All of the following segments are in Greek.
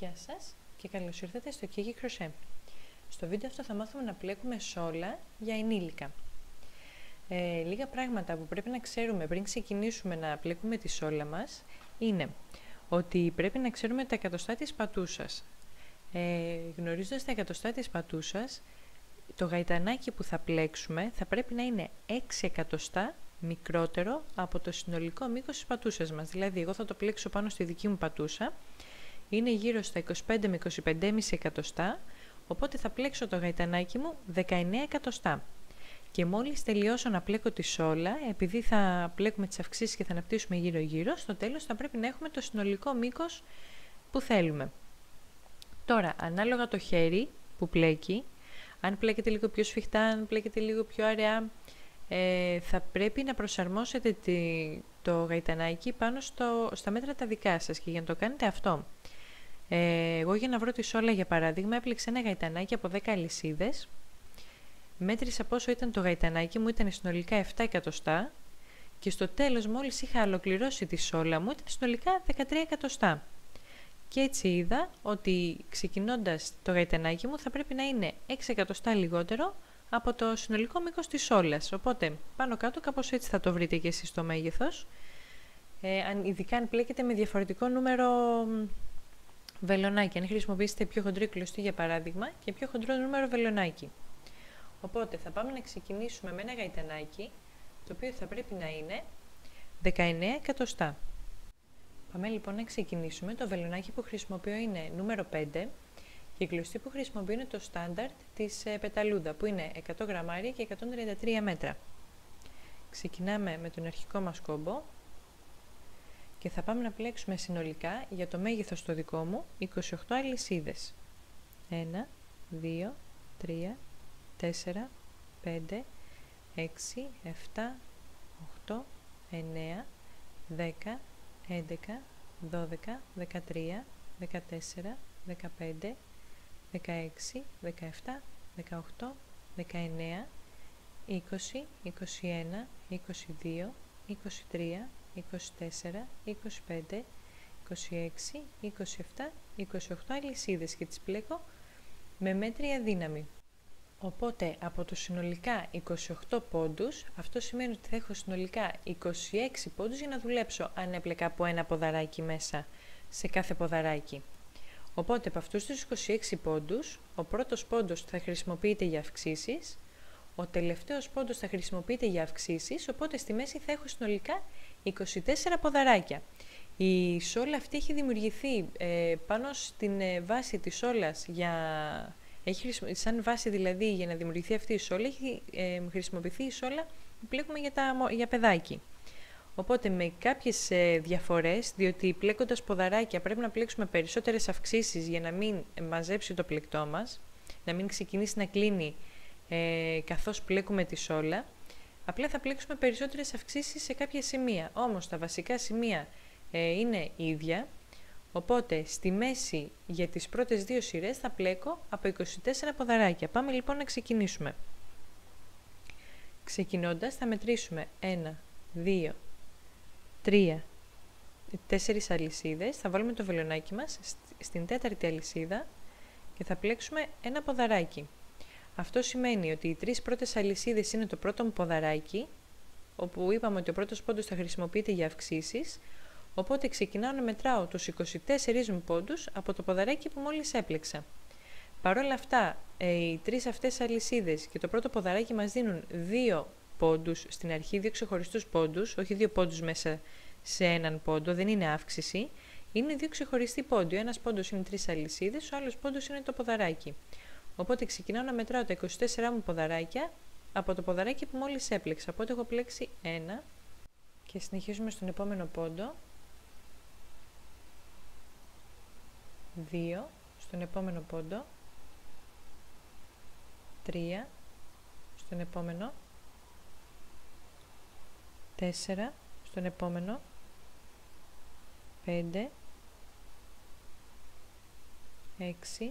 Γεια σας και καλώς ήρθατε στο Kiki Crochet. Στο βίντεο αυτό θα μάθουμε να πλέκουμε σόλα για ενήλικα. Ε, λίγα πράγματα που πρέπει να ξέρουμε πριν ξεκινήσουμε να πλέκουμε τη σόλα μας είναι ότι πρέπει να ξέρουμε τα εκατοστά της πατούσας. Ε, γνωρίζοντας τα εκατοστά της πατούσας, το γαϊτανάκι που θα πλέξουμε θα πρέπει να είναι 6 εκατοστά μικρότερο από το συνολικό μήκος της πατούσας μας. Δηλαδή, εγώ θα το πλέξω πάνω στη δική μου πατούσα, είναι γύρω στα 25 με 25,5 εκατοστά, οπότε θα πλέξω το γαϊτανάκι μου 19 εκατοστά. Και μόλις τελειώσω να πλέκω τη σόλα, επειδή θα πλέκουμε τις αυξήσεις και θα αναπτύσσουμε γύρω-γύρω, στο τέλος θα πρέπει να έχουμε το συνολικό μήκος που θέλουμε. Τώρα, ανάλογα το χέρι που πλέκει, αν πλέκεται λίγο πιο σφιχτά, αν πλέκεται λίγο πιο αραιά, ε, θα πρέπει να προσαρμόσετε τη, το γαϊτανάκι πάνω στο, στα μέτρα τα δικά σας και για να το κάνετε αυτό. Ε, εγώ για να βρω τη σόλα για παράδειγμα έπληξα ένα γαϊτανάκι από 10 αλυσίδες μέτρησα πόσο ήταν το γαϊτανάκι μου, ήταν συνολικά 7 εκατοστά και στο τέλος μόλις είχα ολοκληρώσει τη σόλα μου ήταν συνολικά 13 εκατοστά. Και έτσι είδα ότι ξεκινώντας το γαϊτανάκι μου θα πρέπει να είναι 6 εκατοστά λιγότερο από το συνολικό μήκος της σόλας. Οπότε πάνω κάτω κάπως έτσι θα το βρείτε και εσείς το μέγεθος. Ε, αν, ειδικά αν πλέκετε με διαφορετικό νούμερο βελονάκι. Αν χρησιμοποιήσετε πιο χοντρή κλωστή για παράδειγμα και πιο χοντρό νούμερο βελονάκι. Οπότε θα πάμε να ξεκινήσουμε με ένα γαϊτανάκι το οποίο θα πρέπει να είναι 19 εκατοστά. Πάμε λοιπόν να ξεκινήσουμε. Το βελονάκι που χρησιμοποιώ είναι νούμερο 5 και η κλωστή που χρησιμοποιώ είναι το στάνταρτ της ε, πεταλούδα που είναι 100 γραμμάρια και 133 μέτρα. Ξεκινάμε με τον αρχικό μας κόμπο και θα πάμε να πλέξουμε συνολικά για το μέγεθος το δικό μου 28 αλυσίδες. 1, 2, 3, 4, 5, 6, 7, 8, 9, 10, 11, 12, 13, 14, 15, 16, 17, 18, 19, 20, 21, 22, 23, 24, 25, 26, 27, 28 αλυσίδες και τις πλέκω με μέτρια δύναμη. Οπότε από το συνολικά 28 πόντους, αυτό σημαίνει ότι θα έχω συνολικά 26 πόντους για να δουλέψω αν έπλεκα από ένα ποδαράκι μέσα σε κάθε ποδαράκι. Οπότε από αυτούς τους 26 πόντους, ο πρώτος πόντος θα χρησιμοποιείται για αυξήσεις, ο τελευταίος πόντος θα χρησιμοποιείται για αυξήσεις, οπότε στη μέση θα έχω συνολικά 24 ποδαράκια. Η σόλα αυτή έχει δημιουργηθεί ε, πάνω στην ε, βάση της σόλας για... Έχει, σαν βάση δηλαδή για να δημιουργηθεί αυτή η σόλα έχει ε, χρησιμοποιηθεί η σόλα που πλέκουμε για, τα, για παιδάκι. Οπότε με κάποιες ε, διαφορές, διότι πλέκοντας ποδαράκια πρέπει να πλέξουμε περισσότερες αυξήσεις για να μην μαζέψει το πλεκτό μας, να μην ξεκινήσει να κλείνει ε, καθώς πλέκουμε τη σόλα, απλά θα πλέξουμε περισσότερες αυξήσεις σε κάποια σημεία. Όμως τα βασικά σημεία ε, είναι ίδια, οπότε στη μέση για τις πρώτες δύο σειρές θα πλέκω από 24 ποδαράκια. Πάμε λοιπόν να ξεκινήσουμε. Ξεκινώντας θα μετρήσουμε 1, 2, 3, 4 αλυσίδες. Θα βάλουμε το βελονάκι μας στην τέταρτη αλυσίδα και θα πλέξουμε ένα ποδαράκι. Αυτό σημαίνει ότι οι τρεις πρώτες αλυσίδες είναι το πρώτο μου ποδαράκι, όπου είπαμε ότι ο πρώτος πόντος θα χρησιμοποιείται για αυξήσεις, οπότε ξεκινάω να μετράω τους 24 μου πόντους από το ποδαράκι που μόλις έπλεξα. Παρ' όλα αυτά, ε, οι τρεις αυτές αλυσίδες και το πρώτο ποδαράκι μας δίνουν δύο πόντους στην αρχή, δύο ξεχωριστούς πόντους, όχι δύο πόντους μέσα σε έναν πόντο, δεν είναι αύξηση, είναι δύο ξεχωριστοί πόντοι. Ο ένας πόντος είναι τρεις αλυσίδες, ο άλλος πόντος είναι το ποδαράκι. Οπότε ξεκινάω να μετράω τα 24 μου ποδαράκια από το ποδαράκι που μόλις έπλεξα. Οπότε έχω πλέξει ένα και συνεχίζουμε στον επόμενο πόντο. 2 στον επόμενο πόντο. 3 στον επόμενο. 4 στον επόμενο. 5 6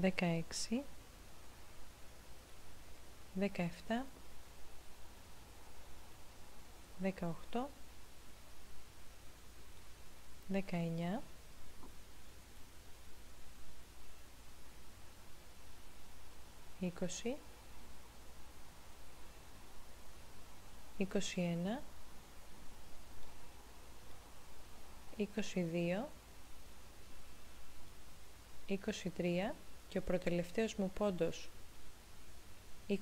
16 17 18 19 20 21 22 23 και ο προτελευταίος μου πόντος 24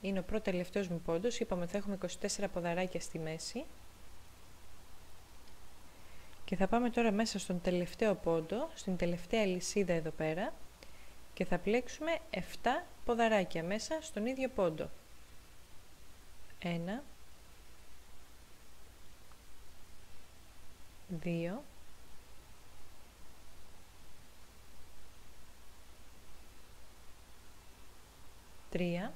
είναι ο προτελευταίος μου πόντος. Είπαμε θα έχουμε 24 ποδαράκια στη μέση. Και θα πάμε τώρα μέσα στον τελευταίο πόντο στην τελευταία λυσίδα εδώ πέρα. Και θα πλέξουμε 7 ποδαράκια μέσα στον ίδιο πόντο. 1 2 3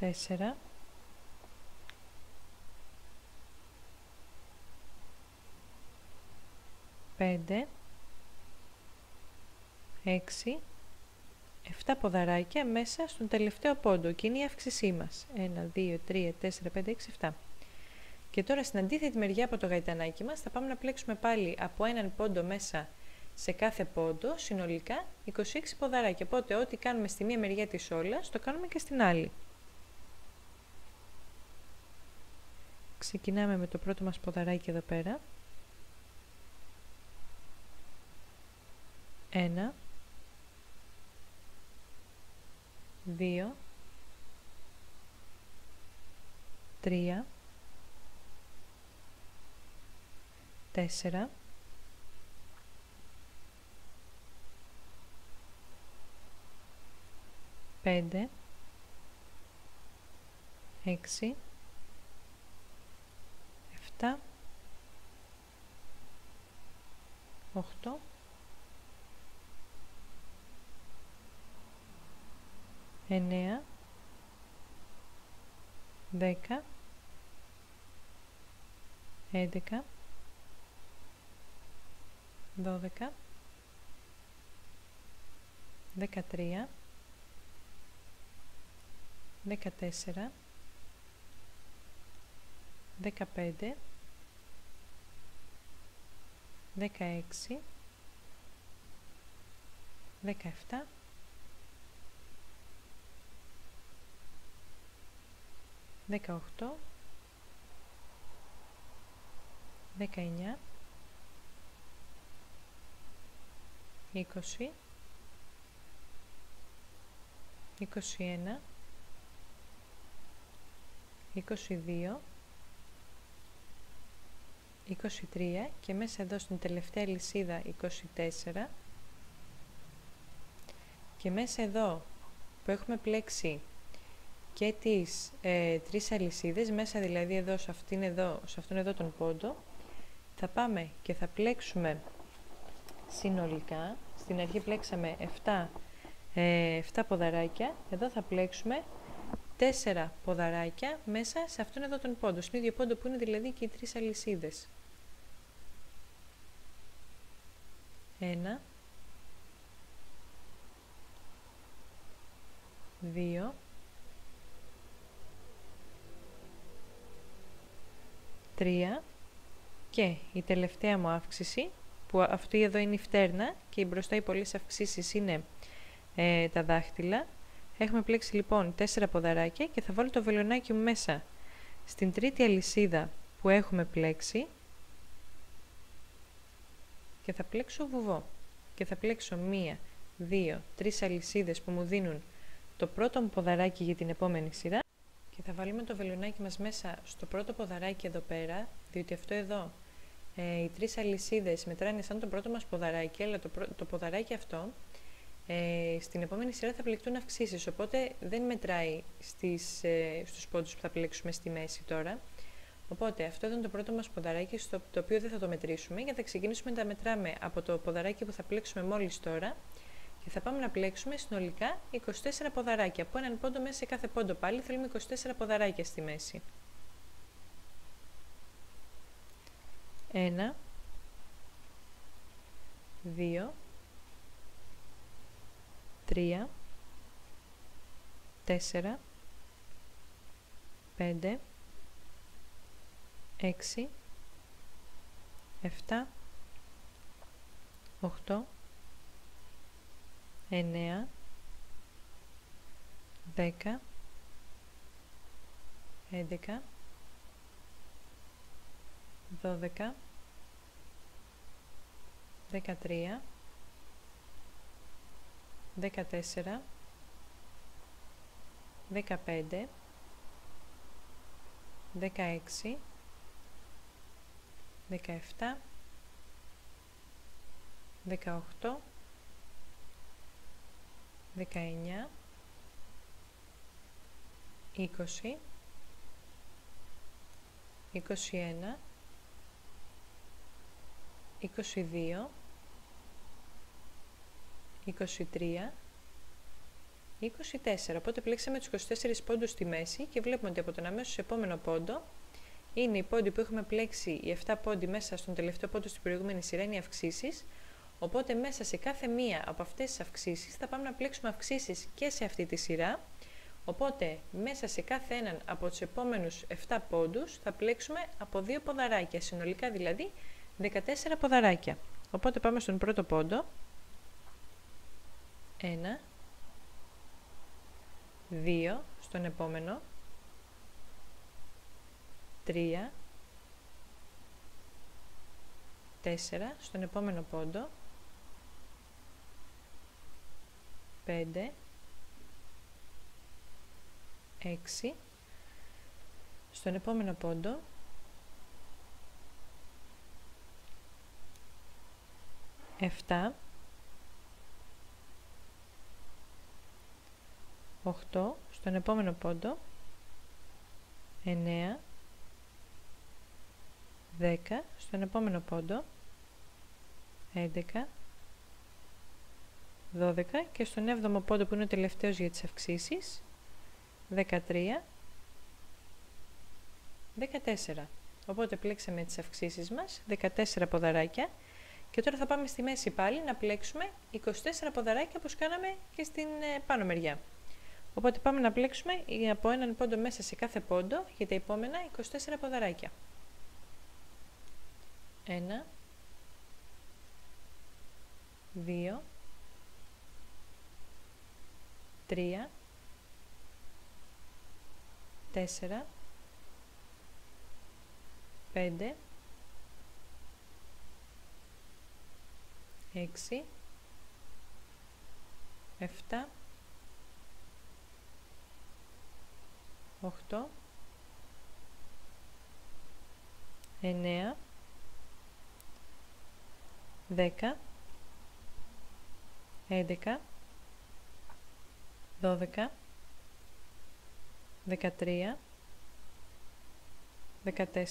4 5 6 7 ποδαράκια μέσα στον τελευταίο πόντο και είναι η αύξησή μας. 1, 2, 3, 4, 5, 6, 7 και τώρα στην αντίθετη μεριά από το γαϊτανάκι μας θα πάμε να πλέξουμε πάλι από έναν πόντο μέσα σε κάθε πόντο συνολικά 26 ποδαράκια. Οπότε ό,τι κάνουμε στη μία μεριά της όλας το κάνουμε και στην άλλη. Ξεκινάμε με το πρώτο μας ποδαράκι εδώ πέρα. 1 2 3 4 5 6 7 8 9 10 11 12 13 14 15 16 17 18 19 20 21 22 23 και μέσα εδώ στην τελευταία λυσίδα 24 και μέσα εδώ που έχουμε πλέξει και τις ε, τρεις αλυσίδες, μέσα δηλαδή εδώ σε, αυτήν εδώ, σε αυτόν εδώ τον πόντο, θα πάμε και θα πλέξουμε συνολικά, στην αρχή πλέξαμε 7, ε, 7 ποδαράκια, εδώ θα πλέξουμε 4 ποδαράκια μέσα σε αυτόν εδώ τον πόντο, στον ίδιο πόντο που είναι δηλαδή και οι τρεις αλυσίδες. 1, 2, τρία και η τελευταία μου αύξηση που αυτή εδώ είναι η φτέρνα και η μπροστά οι πολλές αυξήσεις είναι ε, τα δάχτυλα. Έχουμε πλέξει λοιπόν τέσσερα ποδαράκια και θα βάλω το βελονάκι μου μέσα. Στην τρίτη αλυσίδα που έχουμε πλέξει και θα πλέξω βουβό και θα πλέξω μία, δύο, τρεις αλυσίδες που μου δίνουν το πρώτο μου ποδαράκι για την επόμενη σειρά και θα βάλουμε το βελονάκι μας μέσα στο πρώτο ποδαράκι εδώ πέρα, διότι αυτό εδώ, ε, οι τρεις αλυσίδες μετράνε σαν το πρώτο μας ποδαράκι, αλλά το, το ποδαράκι αυτό ε, στην επόμενη σειρά θα πληκτούν αυξήσεις, οπότε δεν μετράει στις, ε, στους πόντους που θα πλέξουμε στη μέση τώρα. Οπότε αυτό ήταν το πρώτο μας ποδαράκι, στο, το οποίο δεν θα το μετρήσουμε, γιατί θα ξεκινήσουμε να τα μετράμε από το ποδαράκι που θα πλέξουμε μόλις τώρα και θα πάμε να πλέξουμε συνολικά 24 ποδαράκια. Από έναν πόντο μέσα σε κάθε πόντο πάλι θέλουμε 24 ποδαράκια στη μέση. 1, 2, 3, 4, 5, 6, 7, 8, 9, 10, 11, 12, 13, 14, 15, 16, 17, 18, 19, 20, 21, 22, 23, 24. Οπότε πλέξαμε τους 24 πόντους στη μέση και βλέπουμε ότι από τον αμέσως επόμενο πόντο είναι οι πόντοι που έχουμε πλέξει οι 7 πόντοι μέσα στον τελευταίο πόντο στην προηγούμενη σειρά, είναι οι αυξήσεις. Οπότε μέσα σε κάθε μία από αυτές τις αυξήσεις θα πάμε να πλέξουμε αυξήσεις και σε αυτή τη σειρά. Οπότε μέσα σε κάθε έναν από τους επόμενους 7 πόντους θα πλέξουμε από δύο ποδαράκια, συνολικά δηλαδή 14 ποδαράκια. Οπότε πάμε στον πρώτο πόντο. 1, 2 στον επόμενο, 3, 4 στον επόμενο πόντο, 5, 6 στον επόμενο πόντο, 7, 8 στον επόμενο πόντο 9 10 στον επόμενο πόντο 11 12 και στον 7ο πόντο που είναι ο τελευταίος για τις αυξήσεις 13 14 οπότε πλέξαμε τις αυξήσεις μας 14 ποδαράκια. Και τώρα θα πάμε στη μέση πάλι να πλέξουμε 24 ποδαράκια όπως κάναμε και στην ε, πάνω μεριά Οπότε πάμε να πλέξουμε από έναν πόντο μέσα σε κάθε πόντο για τα επόμενα 24 ποδαράκια. 1 2 3 4 5 6 7 8 9 10 11 12 13 14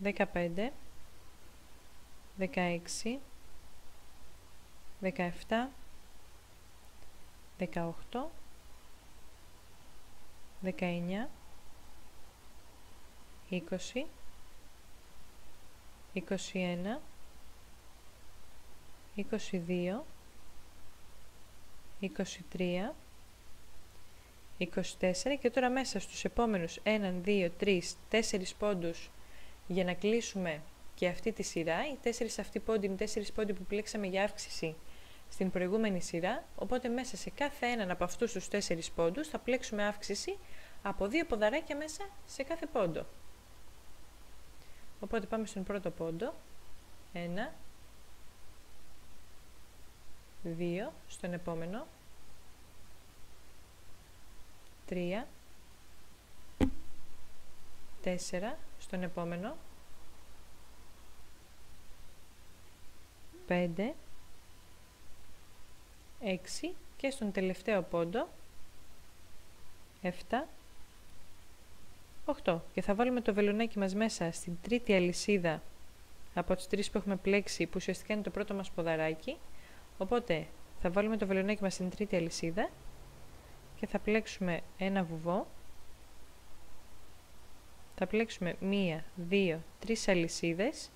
15 16 17 18 19 20 21 22 23 24 και τώρα μέσα στους επόμενους 1, 2, 3, 4 πόντους για να κλείσουμε και αυτή τη σειρά, οι 4 αυτοί πόντοι είναι 4 πόντοι που πλέξαμε για αύξηση στην προηγούμενη σειρά, οπότε μέσα σε κάθε έναν από αυτούς τους τέσσερις πόντους θα πλέξουμε αύξηση από δύο ποδαράκια μέσα σε κάθε πόντο. Οπότε πάμε στον πρώτο πόντο. 1, 2, στον επόμενο. 3, 4, στον επόμενο. 5, 6 και στον τελευταίο πόντο 7, 8. Και θα βάλουμε το βελονάκι μας μέσα στην τρίτη αλυσίδα από τις τρεις που έχουμε πλέξει, που ουσιαστικά είναι το πρώτο μας ποδαράκι. Οπότε θα βάλουμε το βελονάκι μας στην τρίτη αλυσίδα και θα πλέξουμε ένα βουβό. Θα πλέξουμε μία, δύο, τρεις αλυσίδες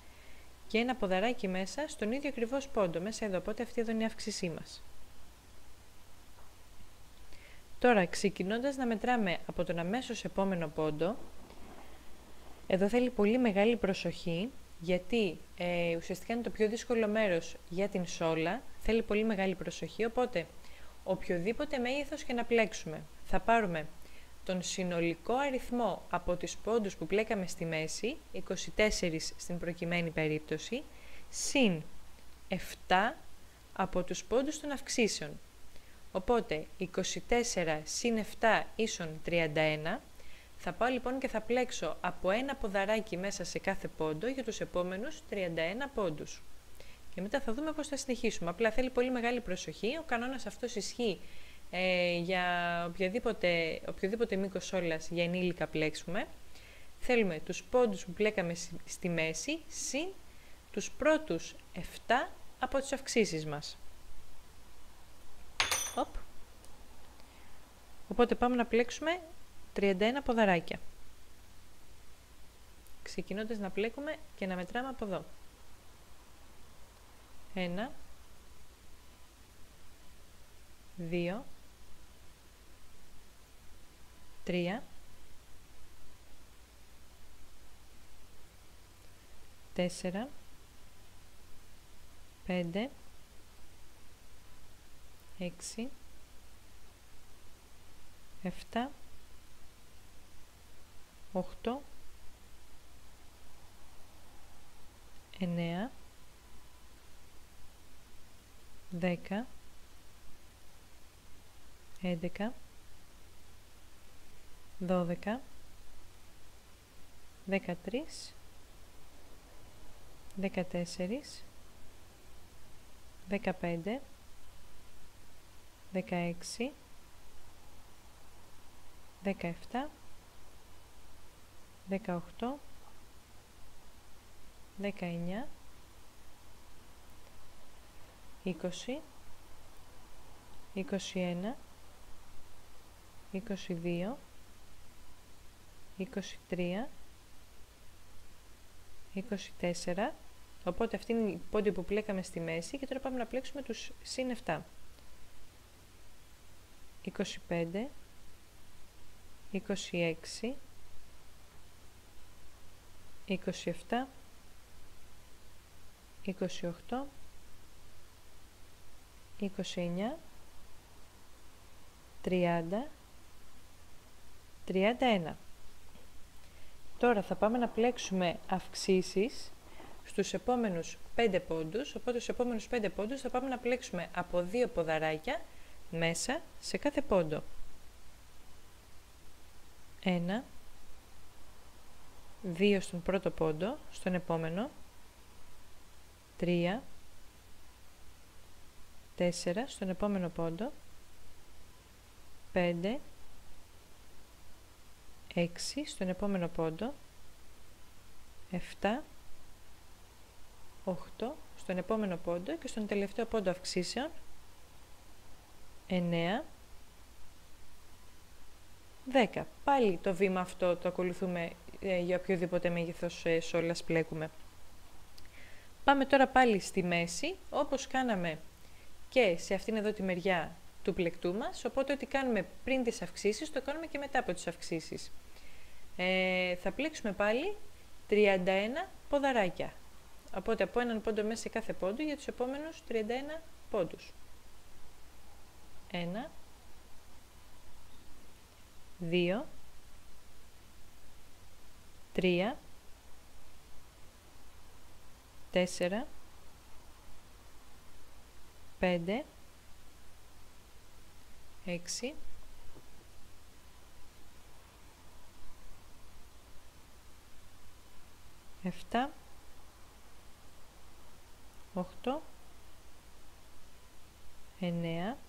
και ένα ποδαράκι μέσα στον ίδιο ακριβώς πόντο, μέσα εδώ, οπότε αυτή εδώ είναι η αύξησή μας. Τώρα, ξεκινώντας να μετράμε από τον αμέσως επόμενο πόντο, εδώ θέλει πολύ μεγάλη προσοχή, γιατί ε, ουσιαστικά είναι το πιο δύσκολο μέρος για την σόλα, θέλει πολύ μεγάλη προσοχή, οπότε οποιοδήποτε μέγεθος και να πλέξουμε, θα πάρουμε τον συνολικό αριθμό από τις πόντους που πλέκαμε στη μέση, 24 στην προκειμένη περίπτωση, συν 7 από τους πόντους των αυξήσεων. Οπότε 24 συν 7 ίσον 31. Θα πάω λοιπόν και θα πλέξω από ένα ποδαράκι μέσα σε κάθε πόντο για τους επόμενους 31 πόντους. Και μετά θα δούμε πώς θα συνεχίσουμε. Απλά θέλει πολύ μεγάλη προσοχή. Ο κανόνας αυτός ισχύει ε, για οποιοδήποτε, οποιοδήποτε μήκος σόλας για ενήλικα πλέξουμε. Θέλουμε τους πόντους που πλέκαμε στη μέση συν τους πρώτους 7 από τις αυξήσεις μας. Οπότε πάμε να πλέξουμε 31 ποδαράκια. Ξεκινώντας να πλέκουμε και να μετράμε από εδώ. 1, 2, 3, 4, 5, 6, 7, 8, 9, 10, 11, 12, 13, 14, 15, 16, 17, 18, 19, 20, 21, 22, 23, 24, οπότε αυτή είναι η πόντι που πλέκαμε στη μέση και τώρα πάμε να πλέξουμε τους συν 7. 25, 26, 27, 28, 29, 30, 31. Τώρα θα πάμε να πλέξουμε αυξήσεις στους επόμενους 5 πόντους, οπότε στους επόμενους 5 πόντους θα πάμε να πλέξουμε από 2 ποδαράκια μέσα σε κάθε πόντο. 1, 2 στον πρώτο πόντο, στον επόμενο, 3, 4 στον επόμενο πόντο, 5, 6 στον επόμενο πόντο, 7, 8 στον επόμενο πόντο και στον τελευταίο πόντο αυξήσεων, 9, 10. Πάλι το βήμα αυτό το ακολουθούμε ε, για οποιοδήποτε μέγεθος ε, σόλας πλέκουμε. Πάμε τώρα πάλι στη μέση, όπως κάναμε και σε αυτήν εδώ τη μεριά του πλεκτού μας, οπότε ό,τι κάνουμε πριν τις αυξήσεις, το κάνουμε και μετά από τις αυξήσεις. Ε, θα πλέξουμε πάλι 31 ποδαράκια. Οπότε από έναν πόντο μέσα σε κάθε πόντο για τους επόμενους 31 πόντους. 1, 2, 3, 4, 5, 6, 7, 8, 9,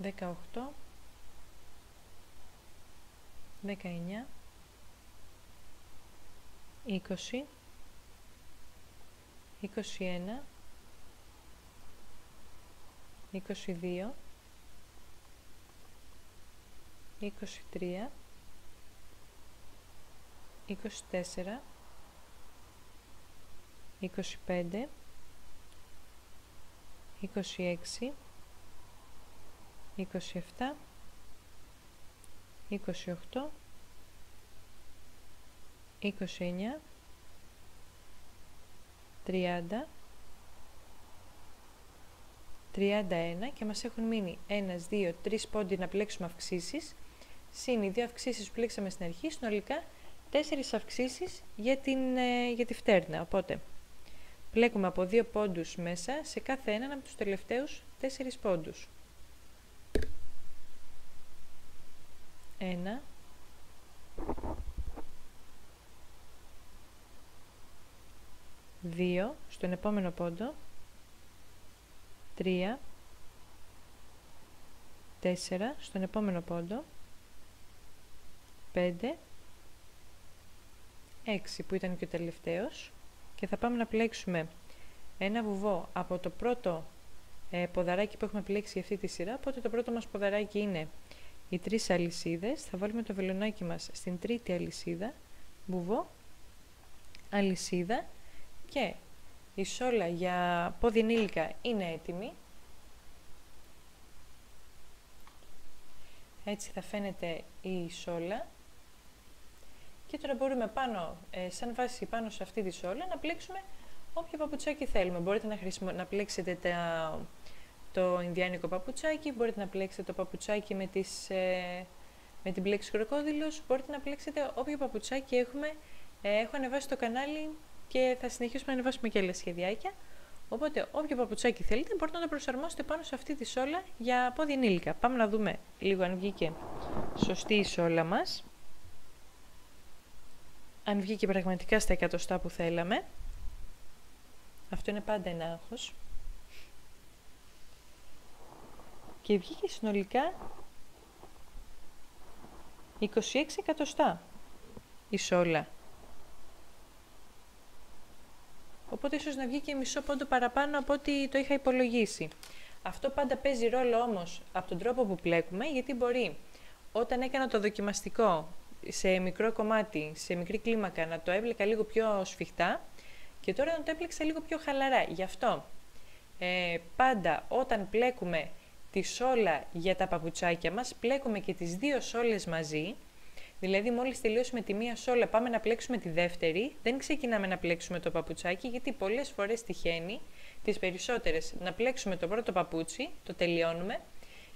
18 19 20 21 22 23 24 25 26 27 28 29 30 31 και μας έχουν μείνει 1, 2, 3 πόντι να πλέξουμε αυξήσεις. Συν οι δύο αυξήσεις που πλέξαμε στην αρχή συνολικά 4 αυξήσεις για, την, ε, για τη φτέρνα. Οπότε πλέκουμε από 2 πόντους μέσα σε κάθε έναν από τους τελευταίους 4 πόντους 1 2 στον επόμενο πόντο. 3 4 στον επόμενο πόντο. 5 6 που ήταν και ο τελευταίος. Και θα πάμε να πλέξουμε ένα βουβό από το πρώτο ε, ποδαράκι που έχουμε πλέξει για αυτή τη σειρά. Οπότε το πρώτο μας ποδαράκι είναι οι τρεις αλυσίδες θα βάλουμε το βελονάκι μας στην τρίτη αλυσίδα βουβό αλυσίδα και η σόλα για πόδι ενήλικα είναι έτοιμη. Έτσι θα φαίνεται η σόλα. Και τώρα μπορούμε πάνω, ε, σαν βάση πάνω σε αυτή τη σόλα, να πλέξουμε όποιο παπουτσάκι θέλουμε. Μπορείτε να, χρησιμο... να πλέξετε τα... το ινδιάνικο παπουτσάκι, μπορείτε να πλέξετε το παπουτσάκι με, τις, ε, με την πλέξη κροκόδιλος, μπορείτε να πλέξετε όποιο παπουτσάκι έχουμε. Ε, έχω ανεβάσει το κανάλι και θα συνεχίσουμε να ανεβάσουμε και άλλα σχεδιάκια. Οπότε, όποιο παπουτσάκι θέλετε, μπορείτε να το προσαρμόσετε πάνω σε αυτή τη σόλα για πόδι ενήλικα. Πάμε να δούμε λίγο αν βγήκε σωστή η σόλα μας. Αν βγήκε πραγματικά στα εκατοστά που θέλαμε. Αυτό είναι πάντα ένα άγχος. Και βγήκε συνολικά 26 εκατοστά η σόλα. Οπότε ίσως να βγει και μισό πόντο παραπάνω από ό,τι το είχα υπολογίσει. Αυτό πάντα παίζει ρόλο όμως από τον τρόπο που πλέκουμε, γιατί μπορεί όταν έκανα το δοκιμαστικό σε μικρό κομμάτι, σε μικρή κλίμακα, να το έβλεκα λίγο πιο σφιχτά και τώρα να το έπλεξα λίγο πιο χαλαρά. Γι' αυτό ε, πάντα όταν πλέκουμε τη σόλα για τα παπουτσάκια μας, πλέκουμε και τις δύο σόλες μαζί, Δηλαδή, μόλις τελειώσουμε τη μία σόλα, πάμε να πλέξουμε τη δεύτερη. Δεν ξεκινάμε να πλέξουμε το παπουτσάκι, γιατί πολλές φορές τυχαίνει τις περισσότερες να πλέξουμε το πρώτο παπούτσι, το τελειώνουμε.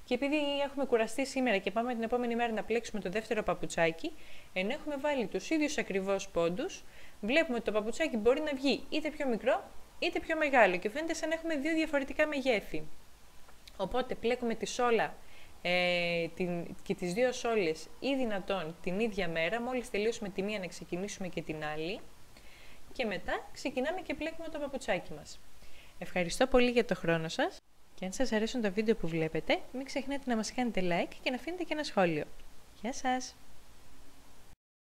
Και επειδή έχουμε κουραστεί σήμερα και πάμε την επόμενη μέρα να πλέξουμε το δεύτερο παπουτσάκι, ενώ έχουμε βάλει τους ίδιους ακριβώς πόντους, βλέπουμε ότι το παπουτσάκι μπορεί να βγει είτε πιο μικρό είτε πιο μεγάλο και φαίνεται σαν να έχουμε δύο διαφορετικά μεγέθη. Οπότε πλέκουμε τη σόλα ε, την, και τις δύο σόλες ή δυνατόν την ίδια μέρα, μόλις τελειώσουμε τη μία να ξεκινήσουμε και την άλλη και μετά ξεκινάμε και πλέκουμε το παπουτσάκι μας. Ευχαριστώ πολύ για το χρόνο σας και αν σας αρέσουν τα βίντεο που βλέπετε, μην ξεχνάτε να μας κάνετε like και να αφήνετε και ένα σχόλιο. Γεια σας!